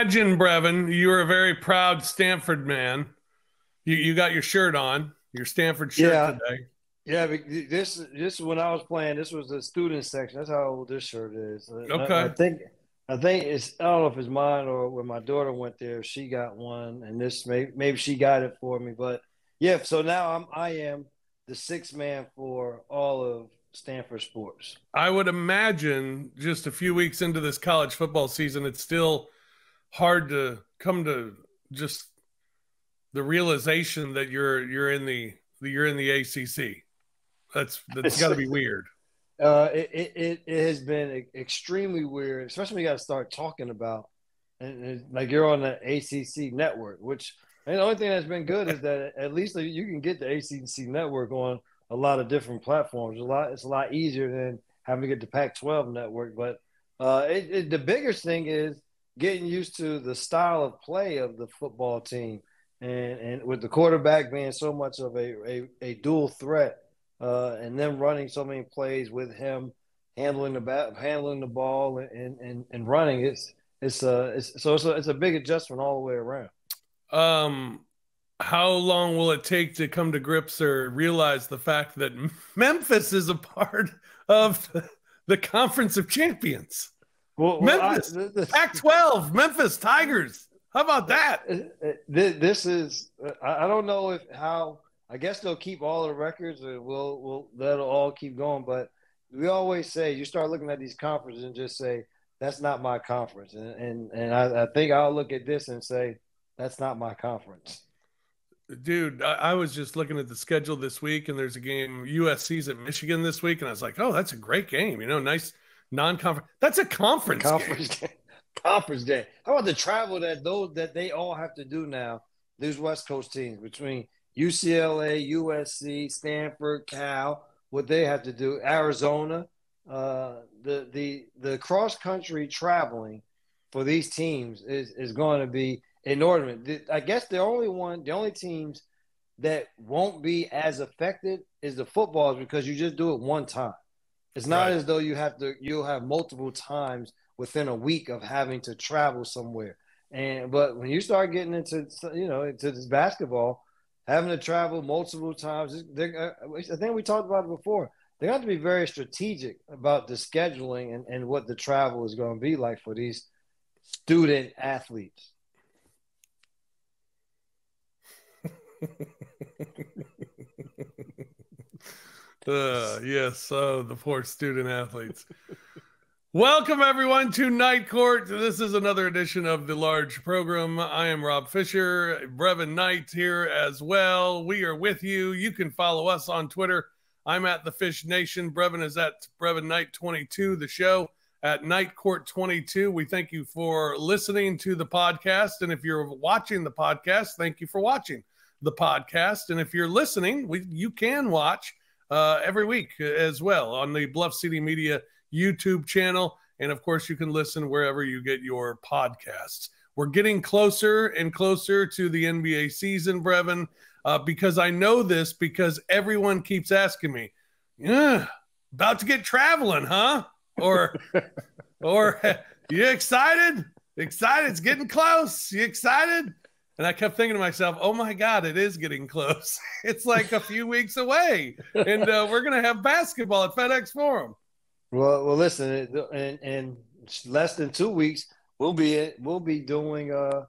I imagine, Brevin, you're a very proud Stanford man. You you got your shirt on, your Stanford shirt Yeah. today. Yeah, this this when I was playing, this was the student section. That's how old this shirt is. I- Okay. I, think I think it's I don't know if it's mine or when my daughter went there, she got one, and this may, maybe she got it for me. But yeah, so now I'm I am the sixth man for all of Stanford sports. I would imagine just a few weeks into this college football season, it's still hard to come to just the realization that you're you're in the you're in the ACC. That's that's got to be weird. Uh, it, it, it, has been extremely weird, especially when you got to start talking about, and, and like you're on the ACC network, which and the only thing that's been good is that at least you can get the ACC network on a lot of different platforms. A lot, it's a lot easier than having to get the Pac-12 network. But uh, it, it, the biggest thing is getting used to the style of play of the football team, and and with the quarterback being so much of a a, a dual threat uh, and then running so many plays with him handling the bat, handling the ball and and, and running. It's it's uh it's, so it's a, it's a big adjustment all the way around. Um, how long will it take to come to grips or realize the fact that Memphis is a part of the Conference of Champions? Well, Memphis, I- Pac-12, Memphis Tigers. How about that? Uh, uh, this, this is uh, I I don't know if how I guess they'll keep all the records and we'll we'll that'll all keep going. But we always say you start looking at these conferences and just say that's not my conference, and and, and I, I think I'll look at this and say that's not my conference. Dude, I, I was just looking at the schedule this week, and there's a game USC's at Michigan this week, and I was like, "Oh, that's a great game." You know, nice non-conference. That's a conference. game. conference game. Conference game. How about the travel that those that they all have to do now? These West Coast teams between UCLA, USC, Stanford, Cal, what they have to do, Arizona, uh, the the the cross country traveling for these teams is is going to be inordinate. I guess the only one, the only teams that won't be as affected is the footballs because you just do it one time. It's not Right. as though you have to you'll have multiple times within a week of having to travel somewhere. And but when you start getting into you know into this basketball, having to travel multiple times, uh, I think we talked about it before. They have to be very strategic about the scheduling and, and what the travel is going to be like for these student athletes. Uh, yes, oh, the poor student athletes. Welcome, everyone, to Knight Court. This is another edition of the large program. I am Rob Fisher, Brevin Knight here as well. We are with you. You can follow us on Twitter. I'm at the Fish Nation. Brevin is at Brevin Knight 22, the show at Knight Court 22. We thank you for listening to the podcast. And if you're watching the podcast, thank you for watching the podcast. And if you're listening, we, you can watch uh, every week as well on the Bluff City Media YouTube channel. And of course, you can listen wherever you get your podcasts. We're getting closer and closer to the NBA season, Brevin, uh, because I know this because everyone keeps asking me, yeah, about to get traveling, huh? Or, or you excited? Excited? It's getting close. You excited? And I kept thinking to myself, oh my God, it is getting close. It's like a few weeks away. And uh, we're going to have basketball at FedEx Forum. Well, well, listen, in, in less than two weeks, we'll be we'll be doing uh,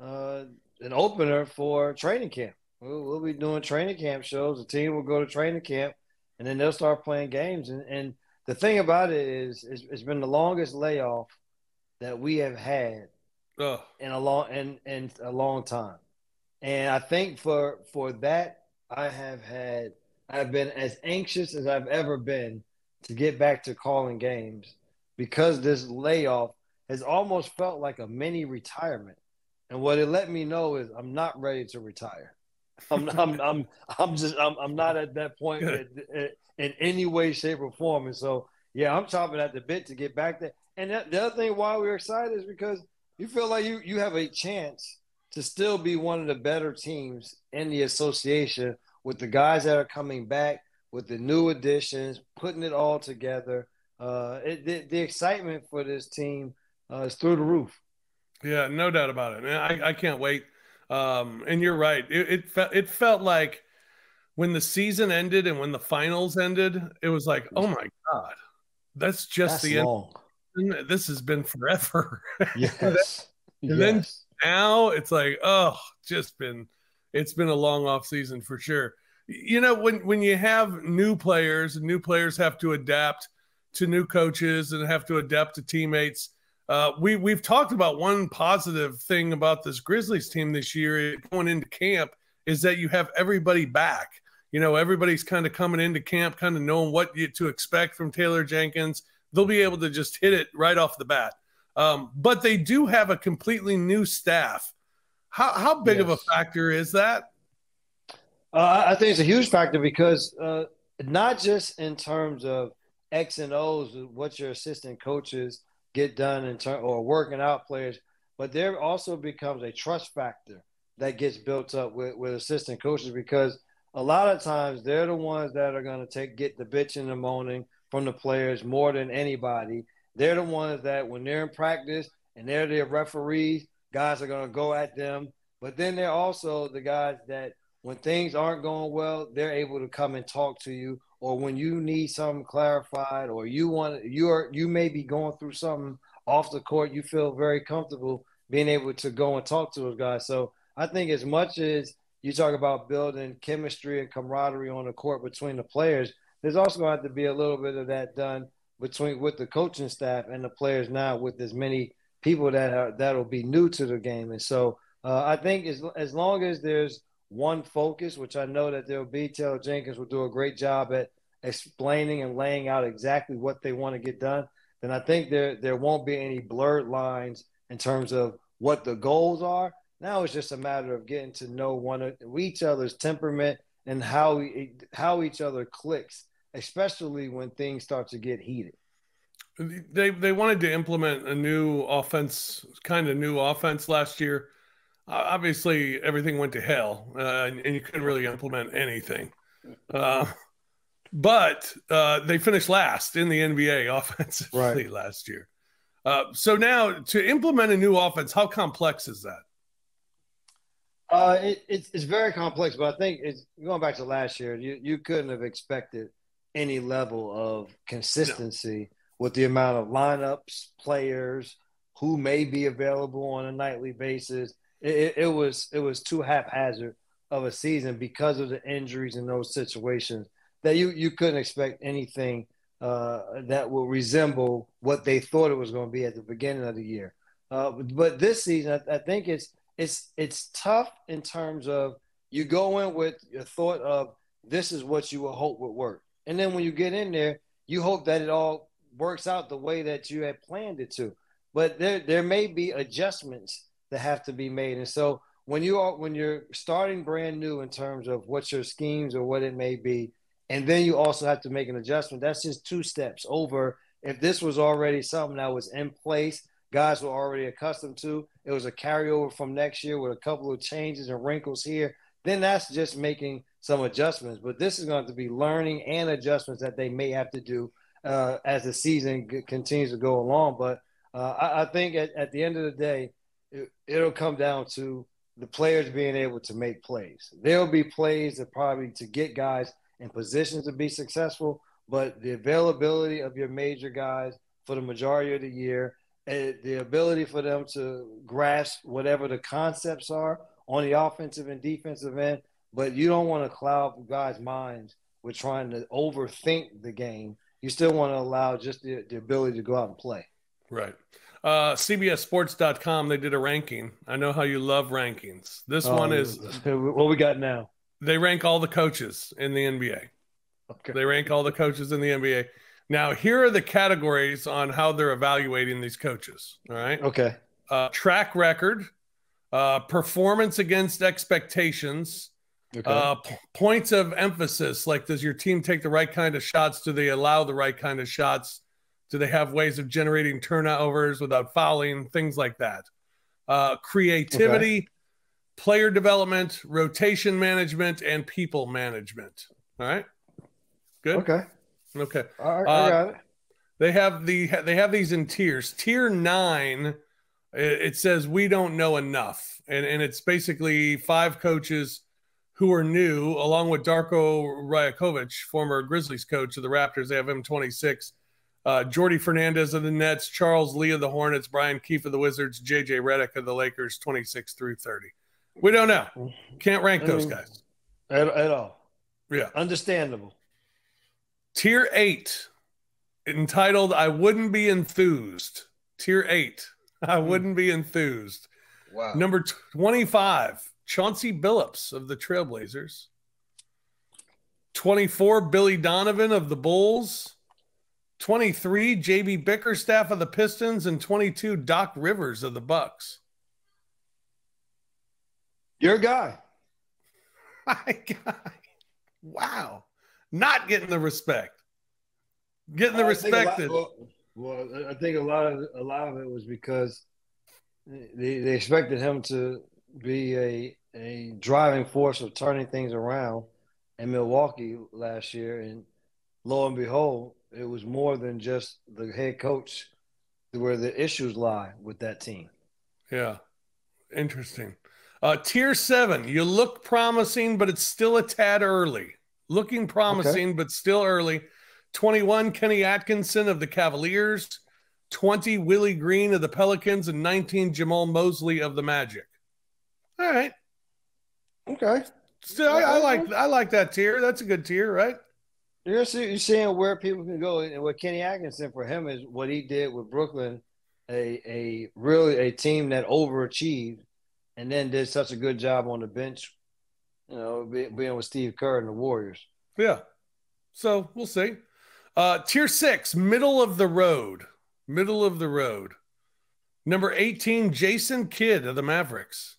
uh, an opener for training camp. We'll, we'll be doing training camp shows. The team will go to training camp, and then they'll start playing games. And, and the thing about it is, it's, it's been the longest layoff that we have had Oh, in a long in, in a long time. And I think for for that, I have had I've been as anxious as I've ever been to get back to calling games because this layoff has almost felt like a mini retirement. And what it let me know is I'm not ready to retire. I'm I'm I'm, I'm just I'm, I'm not at that point in, in any way, shape, or form. And so yeah, I'm chopping at the bit to get back there. And that, the other thing why we're excited is because you feel like you you have a chance to still be one of the better teams in the association with the guys that are coming back, with the new additions, putting it all together. Uh, it, the, the excitement for this team uh, is through the roof. Yeah, no doubt about it. I, I can't wait. Um, and you're right. It, it felt it felt like when the season ended and when the finals ended, it was like, oh my god, that's just that's the long. end. This has been forever. Yes. and yes. then now it's like, oh, just been it's been a long off season for sure. You know, when when you have new players and new players have to adapt to new coaches and have to adapt to teammates. Uh, we we've talked about one positive thing about this Grizzlies team this year going into camp is that you have everybody back. You know, everybody's kind of coming into camp, kind of knowing what you, to expect from Taylor Jenkins. They'll be able to just hit it right off the bat. Um, but they do have a completely new staff. How how big yes. of a factor is that? Uh, I think it's a huge factor because uh, not just in terms of X and O's, what your assistant coaches get done in turn or working out players, but there also becomes a trust factor that gets built up with, with assistant coaches because a lot of times they're the ones that are going to take get the bitch in the moaning from the players more than anybody. They're the ones that when they're in practice and they're the referees, guys are going to go at them. But then they're also the guys that when things aren't going well, they're able to come and talk to you or when you need something clarified or you want you are you may be going through something off the court you feel very comfortable being able to go and talk to those guys so i think as much as you talk about building chemistry and camaraderie on the court between the players there's also going to have to be a little bit of that done between with the coaching staff and the players now with as many people that are that'll be new to the game and so uh, i think as, as long as there's one focus, which I know that there'll be. Taylor Jenkins will do a great job at explaining and laying out exactly what they want to get done. Then I think there there won't be any blurred lines in terms of what the goals are. Now it's just a matter of getting to know one of each other's temperament and how we, how each other clicks, especially when things start to get heated. They they wanted to implement a new offense, kind of new offense last year obviously everything went to hell uh, and, and, you couldn't really implement anything. Uh, but uh, they finished last in the NBA offensively right. last year. Uh, so now to implement a new offense, how complex is that? Uh, it, it's, it's very complex, but I think it's going back to last year. You you couldn't have expected any level of consistency no. with the amount of lineups, players who may be available on a nightly basis it, it was it was too haphazard of a season because of the injuries in those situations that you you couldn't expect anything uh, that will resemble what they thought it was going to be at the beginning of the year. Uh, but this season, I, I, think it's it's it's tough in terms of you go in with your thought of this is what you would hope would work, and then when you get in there, you hope that it all works out the way that you had planned it to. But there there may be adjustments that have to be made. And so when you are when you're starting brand new in terms of what your schemes or what it may be, and then you also have to make an adjustment. That's just two steps over. If this was already something that was in place, guys were already accustomed to, it was a carryover from next year with a couple of changes and wrinkles here, then that's just making some adjustments. But this is going to be learning and adjustments that they may have to do uh, as the season g- continues to go along. But uh, I, I, think at, at the end of the day, it, it'll come down to the players being able to make plays. There'll be plays that probably to get guys in positions to be successful, but the availability of your major guys for the majority of the year, and the ability for them to grasp whatever the concepts are on the offensive and defensive end, but you don't want to cloud guys' minds with trying to overthink the game. You still want to allow just the, the ability to go out and play. Right. Uh, CBSSports.com, they did a ranking. I know how you love rankings. This oh, one is what we got now. They rank all the coaches in the NBA. Okay. They rank all the coaches in the NBA. Now, here are the categories on how they're evaluating these coaches. All right. Okay. Uh, track record, uh, performance against expectations, okay. uh, points of emphasis. Like, does your team take the right kind of shots? Do they allow the right kind of shots? Do they have ways of generating turnovers without fouling? Things like that. Uh, creativity, okay. player development, rotation management, and people management. All right. Good. Okay. Okay. All right. Uh, I got it. They have the they have these in tiers. Tier nine It, it says we don't know enough, and and it's basically five coaches who are new, along with Darko Rajakovic, former Grizzlies coach of the Raptors. They have him 26. Uh, Jordi Fernandez of the Nets, Charles Lee of the Hornets, Brian Keefe of the Wizards, JJ Redick of the Lakers, 26 through 30. We don't know. Can't rank those guys. At, at all. Yeah. Understandable. Tier eight, entitled I Wouldn't Be Enthused. Tier eight, I Hmm. Wouldn't Be Enthused. Wow. Number 25, Chauncey Billups of the Trailblazers. 24, Billy Donovan of the Bulls. 23, JB Bickerstaff of the Pistons. And 22, Doc Rivers of the Bucks. Your guy. My God. Wow. Not getting the respect. Getting the I think lot- respect. well, well, I think a lot of a lot of it was because they, they expected him to be a a driving force of turning things around in Milwaukee last year, and lo and behold, it was more than just the head coach where the issues lie with that team. Yeah. Interesting. Uh, tier seven, you look promising, but it's still a tad early. Looking promising, but still early. 21, Kenny Atkinson of the Cavaliers. 20, Willie Green of the Pelicans. And 19, Jamahl Mosley of the Magic. All right. Okay, Still, I, I like I like that tier. That's a good tier, right? you're see, you're seeing where people can go, and what Kenny Atkinson for him is what he did with Brooklyn, a a really a team that overachieved, and then did such a good job on the bench, you know, be, being with Steve Kerr and the Warriors. Yeah. So we'll see. Uh, tier six, middle of the road. Middle of the road. Number 18, Jason Kidd of the Mavericks.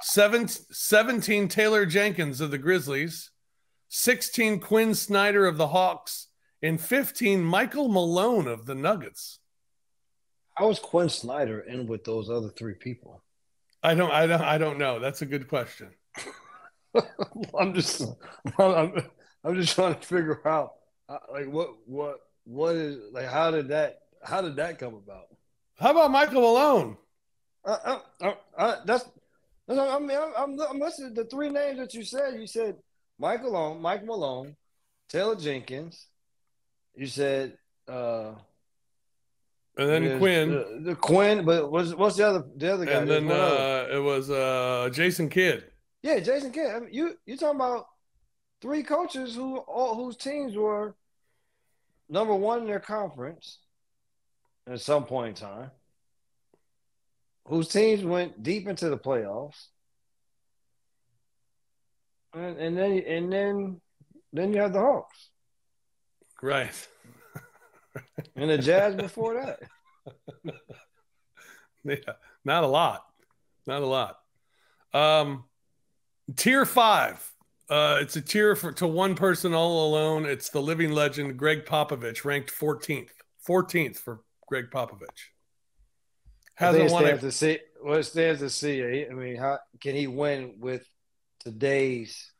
Seven, 17, Taylor Jenkins of the Grizzlies. 16, Quin Snyder of the Hawks. And 15, Michael Malone of the Nuggets. How is Quin Snyder in with those other three people? I don't, I don't, I don't know. That's a good question. I'm just, I'm, I'm just trying to figure out, uh, like, what, what, what is, like, how did that, how did that come about? How about Michael Malone? Uh, uh, uh, uh, that's, that's, I mean, I'm, I'm, I'm listening to the three names that you said. You said Michael Malone, Mike Malone, Taylor Jenkins. You said, uh, And then Quinn. the, the Quinn, but what's what's the other the other guy? and then uh, it was uh, Jason Kidd. Yeah, Jason Kidd. I mean, you you talking about three coaches who all whose teams were number one in their conference at some point in time, whose teams went deep into the playoffs, and, and then and then then you have the Hawks Right. and the Jazz before that. Yeah, not a lot. Not a lot. Um, tier five. Uh, it's a tier for to one person all alone. It's the living legend Gregg Popovich, ranked 14th. 14th for Gregg Popovich. Hasn't it won a, to see. Well, it stands to see. I mean, how can he win with today's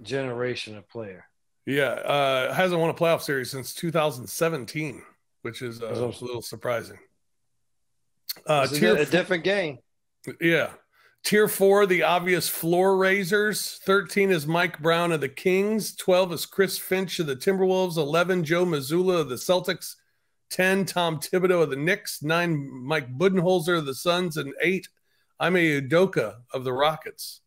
generation of player? yeah, uh, hasn't won a playoff series since 2017, which is uh, a little surprising. Uh, a, tier a f- different game. Yeah. Tier four, the obvious floor raisers. 13 is Mike Brown of the Kings. 12 is Chris Finch of the Timberwolves. 11, Joe Mazzulla of the Celtics. 10, Tom Thibodeau of the Knicks. 9, Mike Budenholzer of the Suns. And 8, Ime Udoka of the Rockets.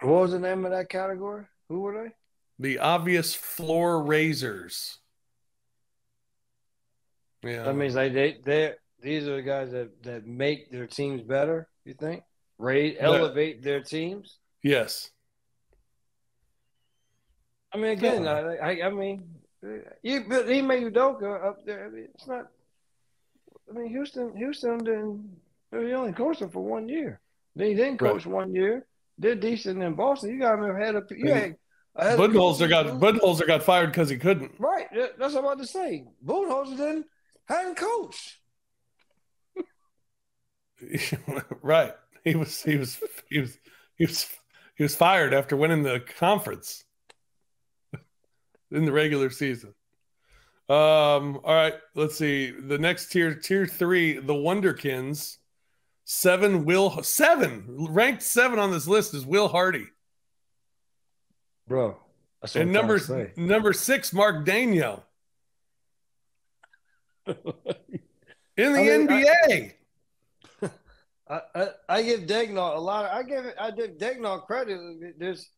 What was the name of that category? Who were they? The obvious floor raisers. Yeah. That means like they they these are the guys that that make their teams better. You think? Raise, elevate their teams. yes. I mean, again, Yeah. I, I I mean, you but he made Udoka up there. I mean, it's not. I mean, Houston Houston didn't. He only coached him for one year. Then he didn't Right. coach one year. Did decent in Boston. You got him ahead of you. Had, Budenholzer got. Budenholzer got fired because he couldn't. Right. That's what I'm about to say. Budenholzer didn't hadn't coached. right. He was he was he was he was he was fired after winning the conference in the regular season. Um, all right, let's see. The next tier, tier three, the Wonderkins. Seven, Will seven ranked seven on this list is Will Hardy. Bro. and number number six, Mark Daigneault. In the I mean, NBA. I, I, I, give Daigneault a lot of I give I give Daigneault credit. There's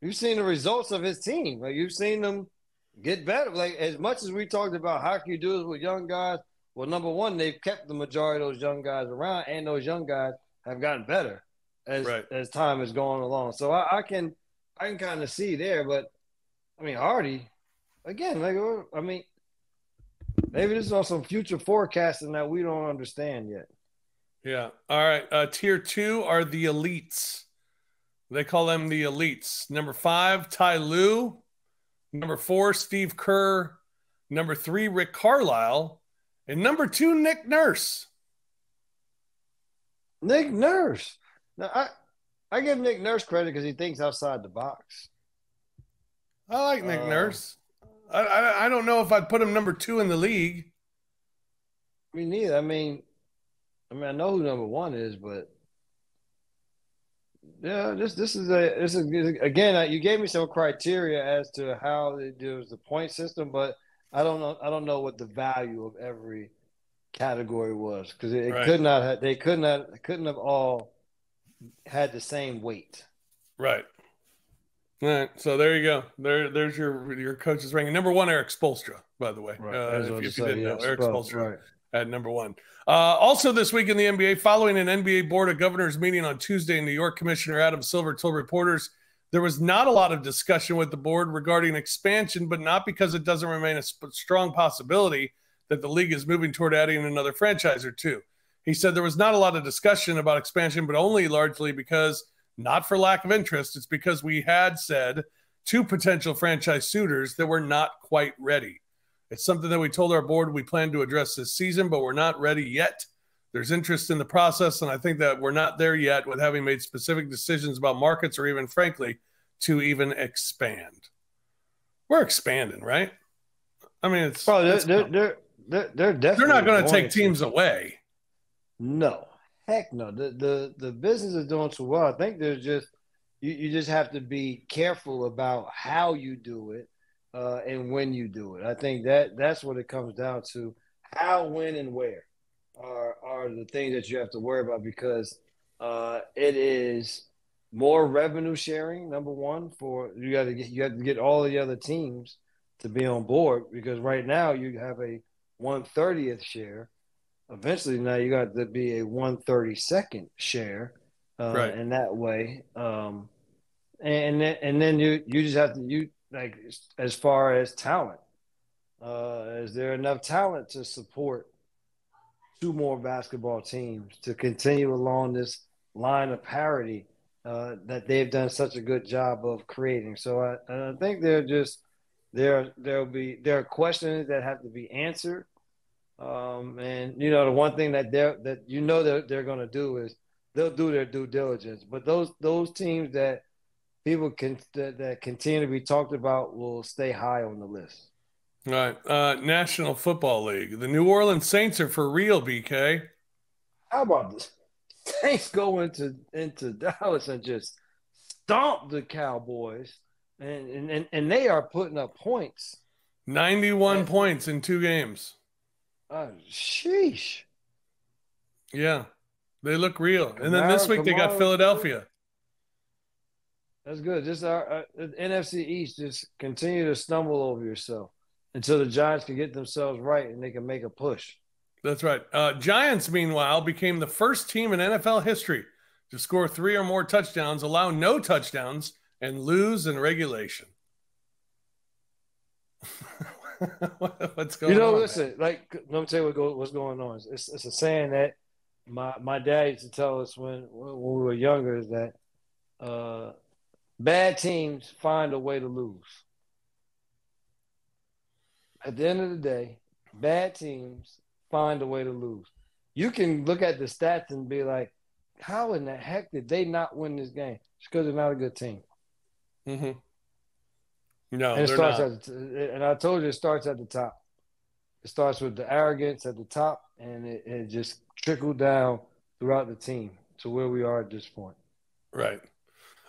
you've seen the results of his team. Like you've seen them get better. Like as much as we talked about how can you do this with young guys, well, number one, they've kept the majority of those young guys around, and those young guys have gotten better as right. as time has gone along. So I, I can I can kind of see there, but I mean Hardy, again, like I mean, maybe this is on some future forecasting that we don't understand yet. Yeah. All right. Uh, tier two are the elites. They call them the elites. Number five, Ty Lue. Number four, Steve Kerr. Number three, Rick Carlisle. And number two, Nick Nurse. Nick Nurse. Now, I, I give Nick Nurse credit because he thinks outside the box. I like Nick uh, Nurse. I, I, I don't know if I'd put him number two in the league. Me neither. I mean, I mean, I know who number one is, but yeah, this this is a this is again. You gave me some criteria as to how it was the point system, but I don't know. I don't know what the value of every category was because it, it right. could not. Have, they could not. Couldn't have all had the same weight. Right. All right. So there you go. There, there's your your coach's ranking. Number one, Erik Spoelstra, by the way. Right. Uh, if, if you didn't know, Erik Spoelstra right. at number one. Uh, also, this week in the NBA, following an NBA Board of Governors meeting on Tuesday, in New York Commissioner Adam Silver told reporters there was not a lot of discussion with the board regarding expansion, but not because it doesn't remain a sp- strong possibility that the league is moving toward adding another franchise or two. He said there was not a lot of discussion about expansion, but only largely because, not for lack of interest, it's because we had said two potential franchise suitors that were not quite ready. It's something that we told our board we plan to address this season, but we're not ready yet. There's interest in the process, and I think that we're not there yet with having made specific decisions about markets or even, frankly, to even expand. We're expanding, right? I mean, it's. Oh, they're, they're, they're, they're, they're, definitely. They're not going to take teams away. No, heck no. The the the business is doing so well. I think there's just you, you just have to be careful about how you do it uh, and when you do it. I think that that's what it comes down to. How, when, and where are are the things that you have to worry about because uh, it is more revenue sharing. Number one, for you got to get you have to get all the other teams to be on board because right now you have a one thirtieth share eventually now you got to be a 132nd share uh, right. in that way um, and then, and then you you just have to you like as far as talent uh, is there enough talent to support two more basketball teams to continue along this line of parity uh, that they've done such a good job of creating so I, I think they're just there there'll be there are questions that have to be answered um, and you know, the one thing that they're that you know that they're going to do is they'll do their due diligence. But those those teams that people can that, that continue to be talked about will stay high on the list. All right, uh, National Football League. The New Orleans Saints are for real, BK. How about this? Saints go into into Dallas and just stomp the Cowboys, and and and they are putting up points. Ninety-one and, points in two games. Oh, sheesh. Yeah, they look real. And then this week they got Philadelphia. That's good. Just our, uh, uh NFC East, just continue to stumble over yourself until the Giants can get themselves right and they can make a push. That's right. Uh, Giants, meanwhile, became the first team in NFL history to score three or more touchdowns, allow no touchdowns, and lose in regulation. what's going on? You know, on, listen, man? like let me tell you what go, what's going on. It's, it's a saying that my my dad used to tell us when when we were younger is that uh, bad teams find a way to lose. At the end of the day, bad teams find a way to lose. You can look at the stats and be like, how in the heck did they not win this game? It's because they're not a good team. Mm-hmm. No, and it starts not. at the, and I told you it starts at the top. it starts with the arrogance at the top, and it, it just trickled down throughout the team to where we are at this point. Right.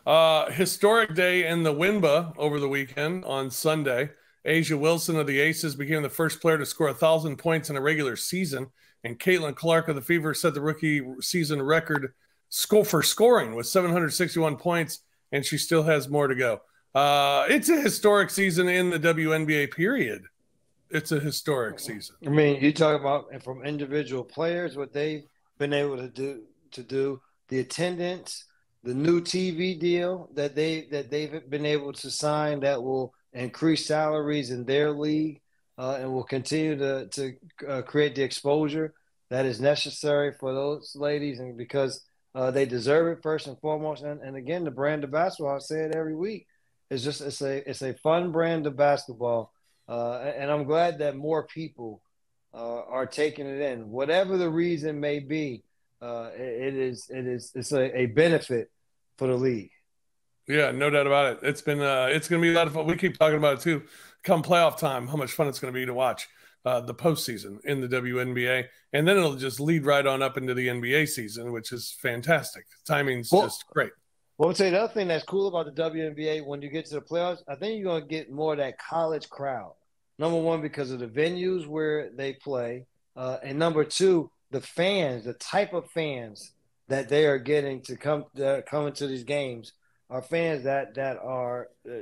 Uh, historic day in the WNBA over the weekend on Sunday. A'ja Wilson of the Aces became the first player to score a thousand points in a regular season, and Caitlin Clark of the Fever set the rookie season record score for scoring with 761 points, and she still has more to go. Uh, it's a historic season in the WNBA. Period. It's a historic season. I mean, you talk about from individual players what they've been able to do to do the attendance, the new TV deal that they that they've been able to sign that will increase salaries in their league uh, and will continue to to uh, create the exposure that is necessary for those ladies and because uh, they deserve it first and foremost. And, and again the brand of basketball I say it every week it's just it's a it's a fun brand of basketball uh, and I'm glad that more people uh, are taking it in. Whatever the reason may be uh, it, is it is it's a, a benefit for the league yeah, no doubt about it. It's been uh, it's going to be a lot of fun. We keep talking about it too. Come playoff time, how much fun it's going to be to watch uh, the postseason in the WNBA, and then it'll just lead right on up into the NBA season, which is fantastic. Timing's well, just great. Well, I would say the other thing that's cool about the WNBA when you get to the playoffs, I think you're going to get more of that college crowd. Number one, because of the venues where they play, uh, and number two, the fans, the type of fans that they are getting to come come into these games are fans that that are uh,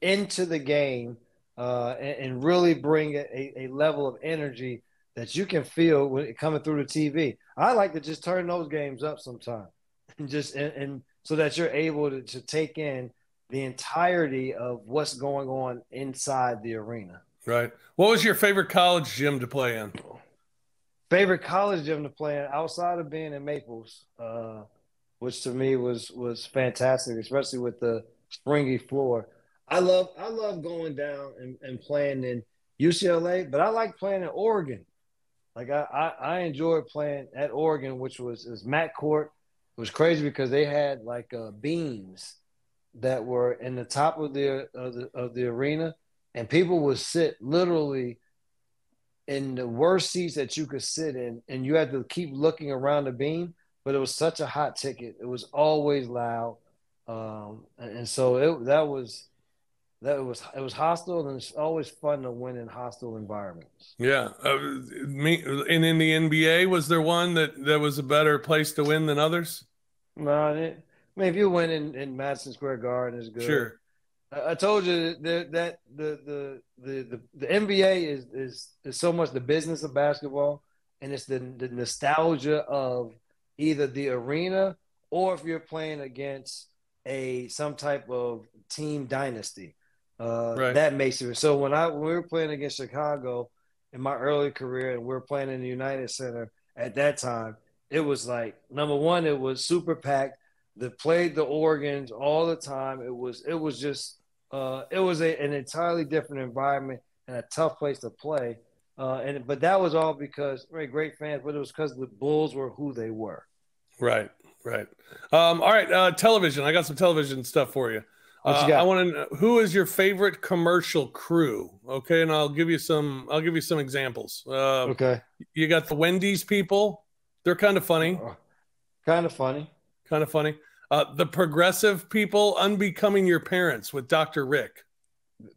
into the game uh, and, and, really bring a, a, level of energy that you can feel when coming through the TV. I like to just turn those games up sometime, and just and, and so that you're able to, to take in the entirety of what's going on inside the arena. Right. What was your favorite college gym to play in? Favorite college gym to play in outside of being in Maples. Uh, which to me was was fantastic, especially with the springy floor. I love I love going down and, and playing in UCLA, but I like playing in Oregon. Like I, I, I enjoyed playing at Oregon, which was is Mac Court. It was crazy because they had like uh, beams that were in the top of the, of the of the arena, and people would sit literally in the worst seats that you could sit in, and you had to keep looking around the beam but it was such a hot ticket. It was always loud, um, and, and, so it that was that was it was hostile, and it's always fun to win in hostile environments. Yeah, uh, me and in the NBA, was there one that that was a better place to win than others? No, it, I mean if you win in, in Madison Square Garden is good. Sure. I, told you that, that the, the the the the NBA is is is so much the business of basketball, and it's the the nostalgia of either the arena or if you're playing against a some type of team dynasty. Uh, right. That makes it so. When I when we were playing against Chicago in my early career, and we were playing in the United Center at that time, it was like number one, it was super packed. They played the organs all the time. It was it was just uh, it was a, an entirely different environment and a tough place to play. Uh, and but that was all because very great fans, but it was because the Bulls were who they were. Right, right. Um, all right, uh, television. I got some television stuff for you. Uh, you I want to know who is your favorite commercial crew? Okay, and I'll give you some. I'll give you some examples. Uh, okay. You got the Wendy's people. They're kind of funny. Uh, kind of funny. Kind of funny. Uh, the progressive people, unbecoming your parents with Dr. Rick.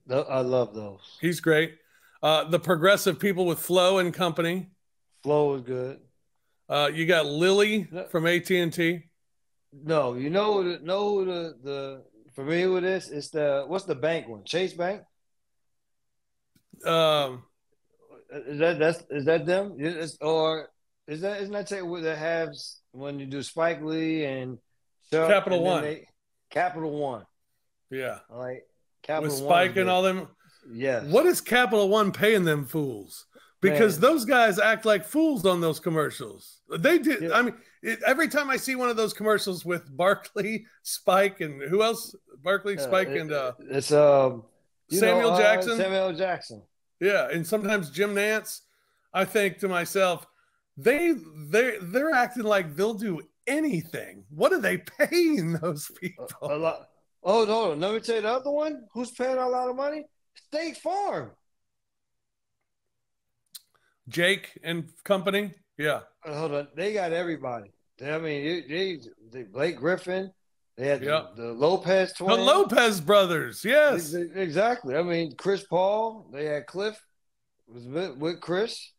I love those. He's great. Uh, the progressive people with Flo and Company. Flo is good. Uh, you got Lily from AT and T. No, you know the know the the familiar with this? It's the what's the bank one? Chase Bank. Um, is that that's is that them? Is, or is that isn't that what that has when you do Spike Lee and Chuck, Capital One? They, Capital One. Yeah, like Capital with Spike One and all them. Yes. What is Capital One paying them fools? Because Man. those guys act like fools on those commercials. They did. Yeah. I mean, it, every time I see one of those commercials with Barkley, Spike, and who else? Barkley, Spike, and uh, it's um Samuel know, uh, Jackson. Samuel Jackson. Yeah, and sometimes Jim Nantz. I think to myself, they they they're acting like they'll do anything. What are they paying those people? A, a lot. Oh no! Let me tell you the other one. Who's paying a lot of money? State Farm. Jake and company. Yeah. Uh, Hold on, they got everybody. I mean, they, they, Blake Griffin. They had Yep. the, the Lopez The. Lopez brothers. Yes. Exactly. I mean, Chris Paul. They had Cliff was with, with Chris.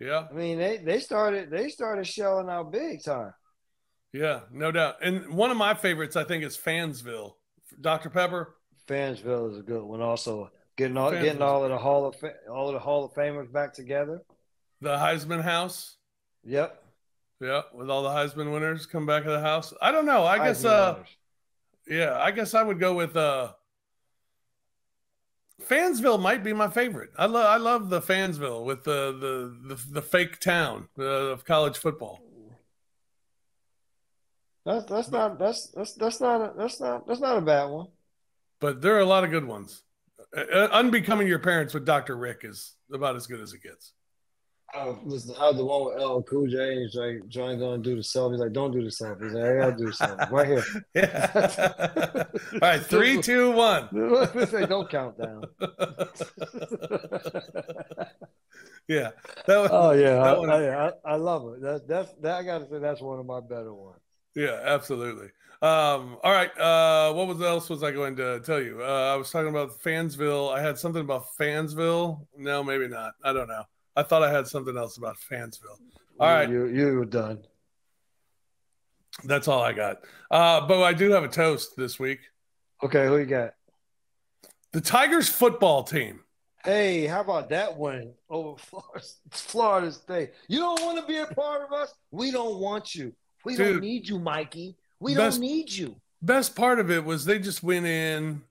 Yeah. I mean, they they started they started shelling out big time. Yeah. No doubt. And one of my favorites, I think, is Fansville. Dr. Pepper. Fansville is a good one. Also, getting all getting all of the Hall of all of the Hall of Famers back together. The Heisman House. Yep. Yeah. With all the Heisman winners come back to the house. I don't know. I guess, uh, winners. yeah, I guess I would go with, uh, Fansville might be my favorite. I love I love the Fansville with the the the, the fake town uh, of college football. That's that's not that's that's that's not a, that's not that's not a bad one. But there are a lot of good ones. Uh, uh, Unbecoming Your Parents with Dr. Rick is about as good as it gets. Uh, listen, I was the one with L. Cool J. He's like, Johnny gonna do the selfie. He's like, don't do the selfie. He's like, I gotta do the selfie right here. Yeah. All right, three, two, one. Say, don't count down. Yeah. That was, oh yeah, I, That one- I, I, I love it. That that's that I gotta say that's one of my better ones. Yeah, absolutely. Um, all right. Uh, what was else was I going to tell you? Uh, I was talking about Fansville. I had something about Fansville. No, maybe not. I don't know. I thought I had something else about Fansville. All right. you you were done. That's all I got. Uh, but I do have a toast this week. Okay, who you got? The Tigers football team. Hey, how about that one over Florida, Florida State? You don't want to be a part of us. We don't want you. We Dude. don't need you, Mikey. We Best- don't need you. Best part of it was they just went in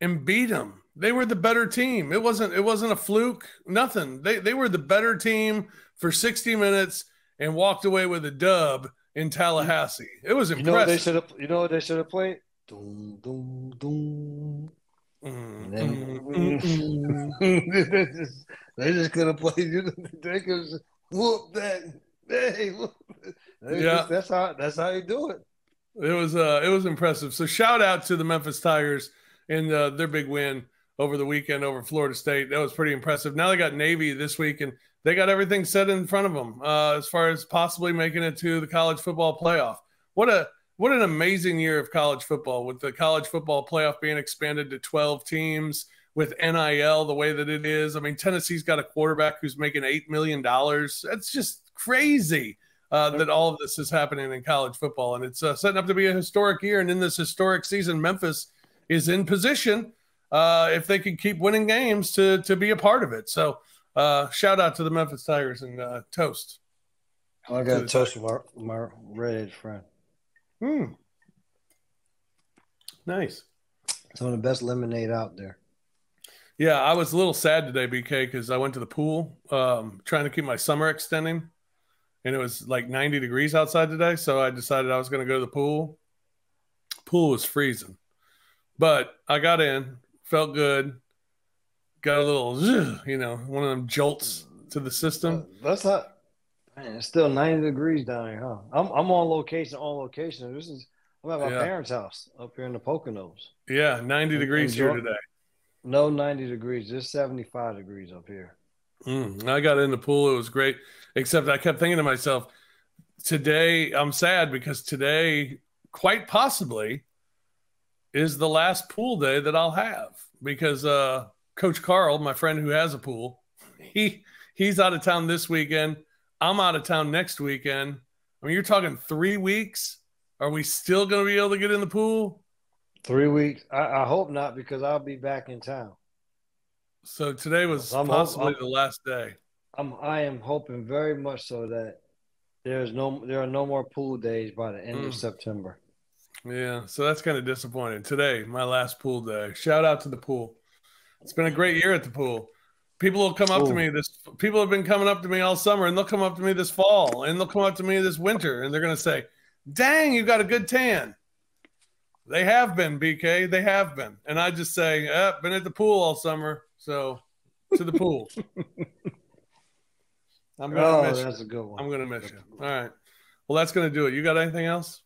and beat them. They were the better team. It wasn't it wasn't a fluke, nothing. They they were the better team for 60 minutes and walked away with a dub in Tallahassee. It was impressive. You know what they should have. You know what they should have played. Doom, doom, doom. Mm, And mm, mm, mm. they just, they just could have played. You know, they could just whoop that. Hey, Yeah. just- that's how. That's how you do it. It was uh it was impressive. So shout out to the Memphis Tigers in uh, their big win over the weekend over Florida State. That was pretty impressive. Now they got Navy this week and they got everything set in front of them uh, as far as possibly making it to the college football playoff. What a what an amazing year of college football with the college football playoff being expanded to 12 teams with NIL the way that it is. I mean, Tennessee's got a quarterback who's making 8 million dollars. That's just crazy uh, that all of this is happening in college football, and it's uh, setting up to be a historic year. And in this historic season, Memphis is in position uh, if they can keep winning games to to be a part of it. So, uh, shout out to the Memphis Tigers and uh, toast. I got to toast my my redhead friend. Hmm. Nice. Some of the best lemonade out there. Yeah, I was a little sad today, BK, because I went to the pool um, trying to keep my summer extending, and it was like 90 degrees outside today. So I decided I was going to go to the pool. Pool was freezing, but I got in, felt good, got a little, you know, one of them jolts to the system. Uh, That's not. Man, it's still ninety degrees down here, huh? I'm I'm on location. On location. This is. I'm at my Yeah. parents' house up here in the Poconos. Yeah, 90 degrees here today. No ninety degrees. Just seventy five degrees up here. Mm, I got in the pool. It was great. Except I kept thinking to myself, today I'm sad because today, quite possibly, is the last pool day that I'll have because uh, Coach Carl, my friend who has a pool, he he's out of town this weekend. I'm out of town next weekend. I mean, you're talking three weeks. Are we still going to be able to get in the pool? Three weeks. I, I hope not because I'll be back in town. So today was I'm- possibly the last day. I'm I am hoping very much so that there's no there are no more pool days by the end Mm. of September. Yeah, so that's kind of disappointing. Today, my last pool day. Shout out to the pool. It's been a great year at the pool. People will come up to me this people have been coming up to me all summer and they'll come up to me this fall and they'll come up to me this winter and they're going to say, "Dang, you got a good tan." They have been, BK. They have been. And I just say, eh, been at the pool all summer. So, to the pool. I'm going to Oh, miss you. that's a good one. I'm going to miss you. All right. Well, that's going to do it. You got anything else?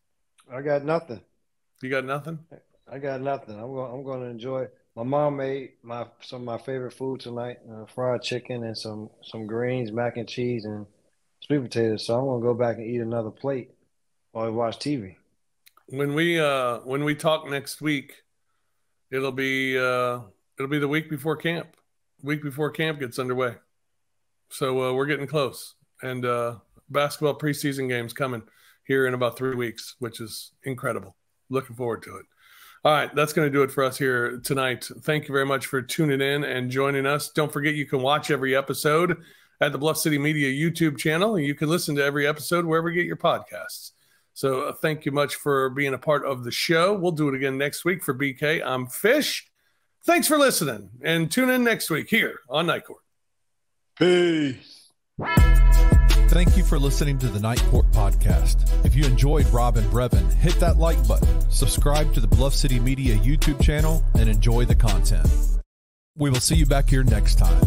I got nothing. You got nothing? I got nothing. I'm going. I'm going to enjoy my mom made my some of my favorite food tonight: uh, fried chicken and some some greens, mac and cheese, and sweet potatoes. So I'm gonna go back and eat another plate while we watch TV. When we uh when we talk next week, it'll be uh it'll be the week before camp, week before camp gets underway. So uh, we're getting close, and uh, basketball preseason games coming here in about three weeks, which is incredible. Looking forward to it. All right, that's going to do it for us here tonight. Thank you very much for tuning in and joining us. Don't forget you can watch every episode at the Bluff City Media YouTube channel. And you can listen to every episode wherever you get your podcasts. So uh, thank you much for being a part of the show. We'll do it again next week for BK. I'm Fish. Thanks for listening and tune in next week here on Knight Court. Peace. Thank you for listening to the Knight Court podcast. If you enjoyed Rob and Brevin, hit that like button, subscribe to the Bluff City Media YouTube channel, and enjoy the content. We will see you back here next time.